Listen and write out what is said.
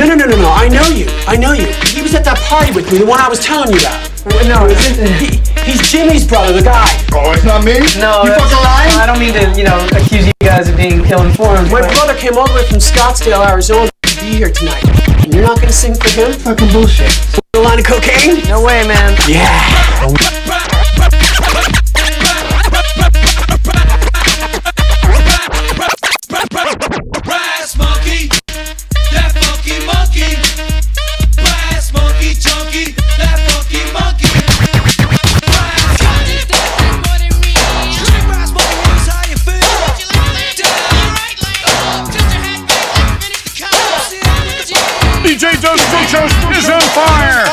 No, no, no, no, no. I know you. I know you. He was at that party with me, the one I was telling you about. No, is it? He, he's Jimmy's brother, the guy. Oh, it's not me? No, You fucking lying? I don't mean to, you know, accuse you guys of being ill-informed. My but- brother came all the way from Scottsdale, Arizona to be here tonight. And you're not gonna sing for him? Fucking bullshit. A line of cocaine? No way, man. Yeah. DJ Destructions is on fire.